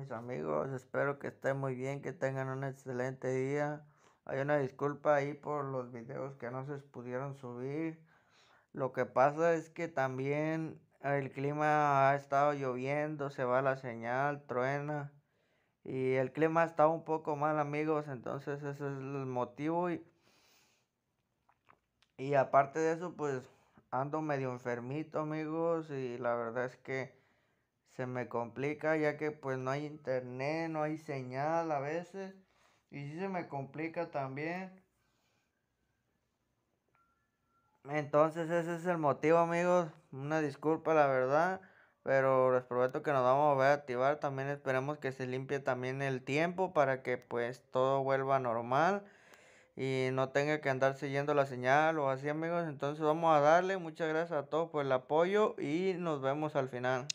Mis amigos, espero que estén muy bien, que tengan un excelente día. Hay una disculpa ahí por los videos que no se pudieron subir. Lo que pasa es que también el clima ha estado lloviendo, se va la señal, truena. Y el clima está un poco mal, amigos, entonces ese es el motivo. Y, y aparte de eso, pues ando medio enfermito, amigos, y la verdad es que se me complica ya que pues no hay internet, no hay señal a veces y sí se me complica también. Entonces ese es el motivo amigos, una disculpa la verdad, pero les prometo que nos vamos a volver a activar, también esperemos que se limpie también el tiempo para que pues todo vuelva normal y no tenga que andar siguiendo la señal o así amigos, entonces vamos a darle, muchas gracias a todos por el apoyo y nos vemos al final.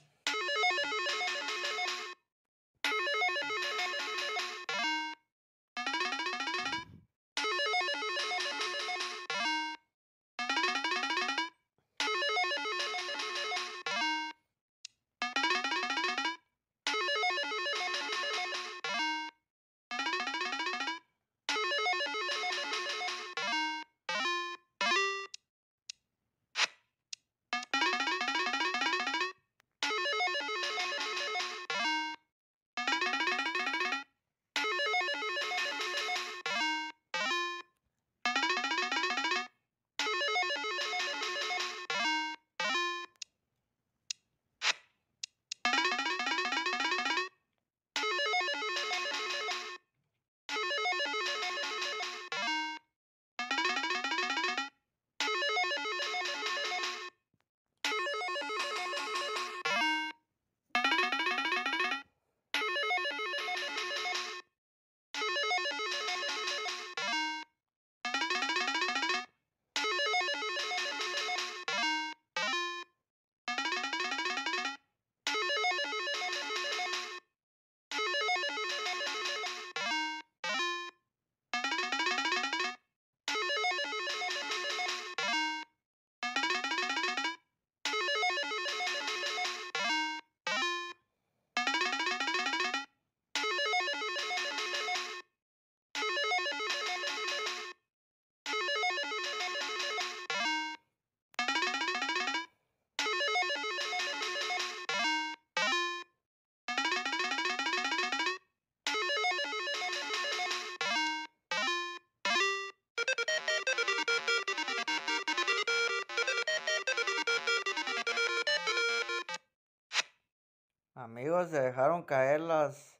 Amigos, se dejaron caer las,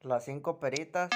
las cinco peritas.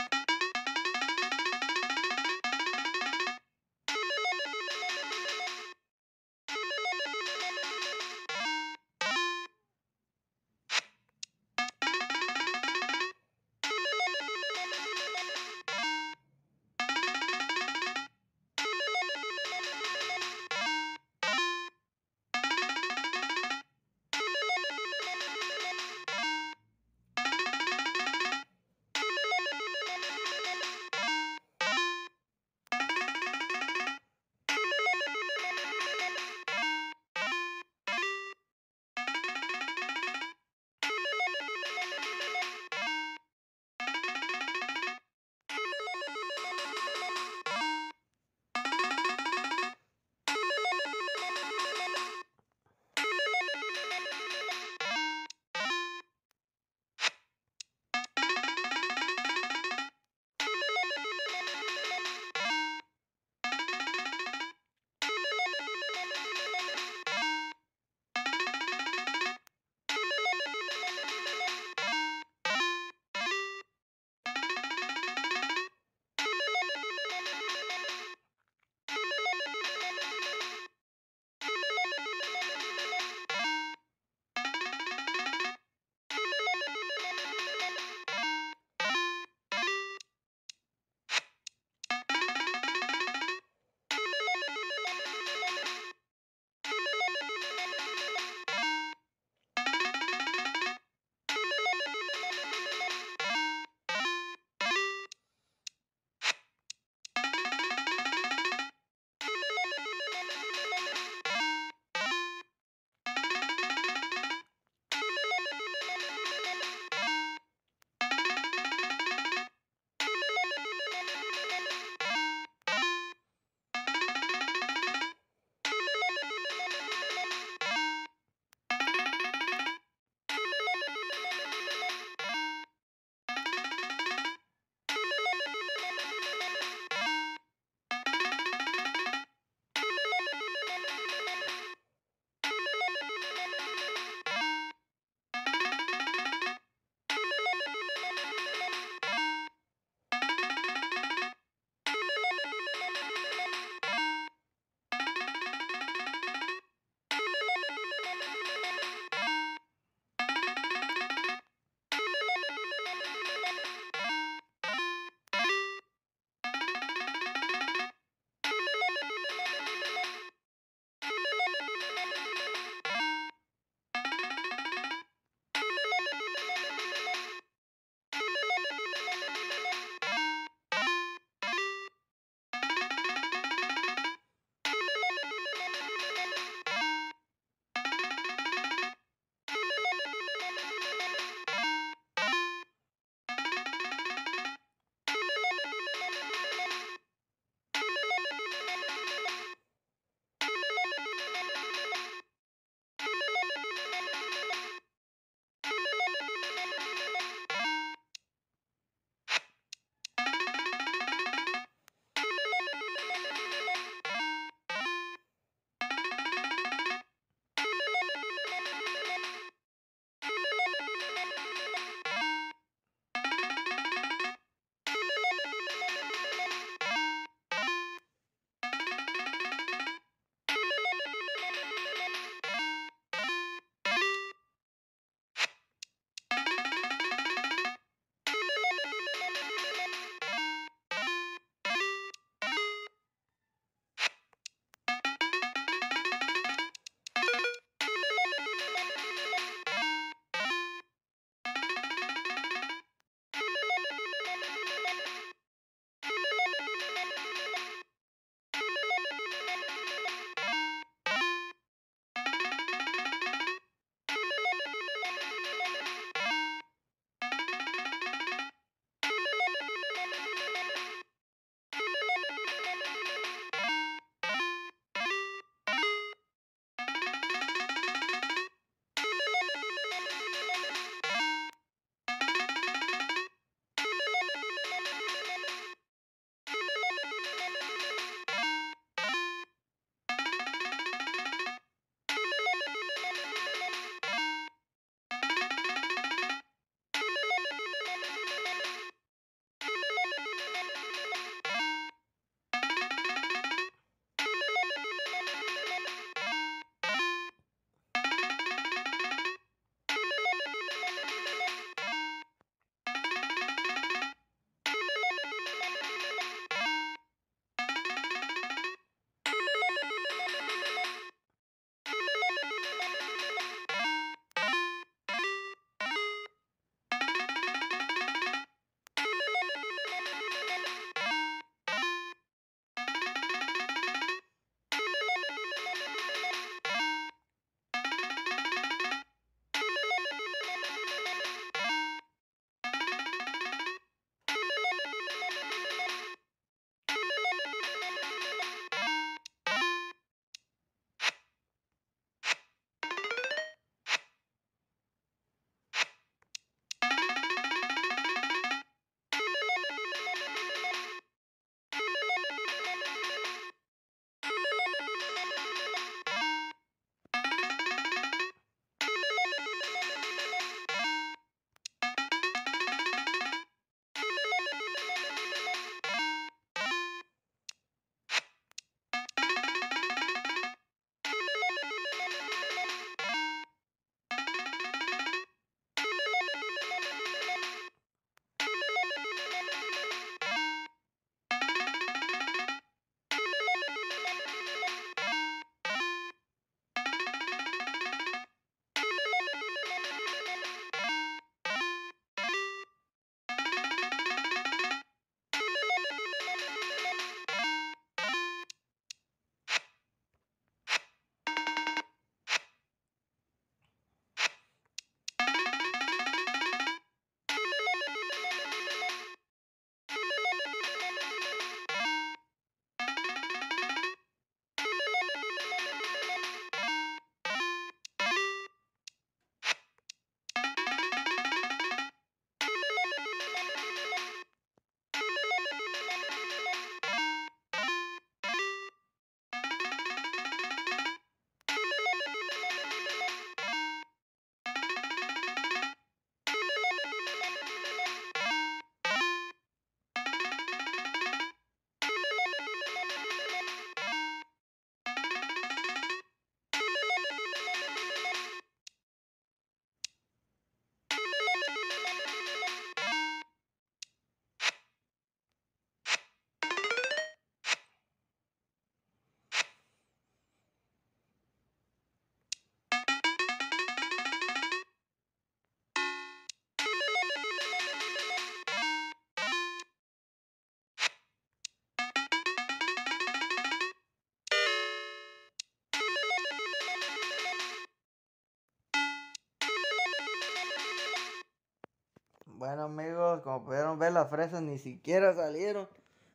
Bueno amigos, como pudieron ver las fresas ni siquiera salieron.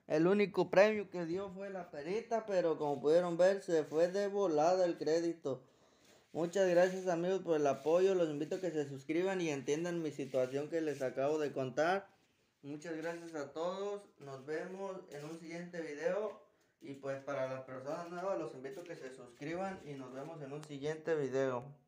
El único premio que dio fue la perita, pero como pudieron ver se fue de volada el crédito. Muchas gracias amigos por el apoyo, los invito a que se suscriban y entiendan mi situación que les acabo de contar. Muchas gracias a todos, nos vemos en un siguiente video y pues para las personas nuevas los invito a que se suscriban y nos vemos en un siguiente video.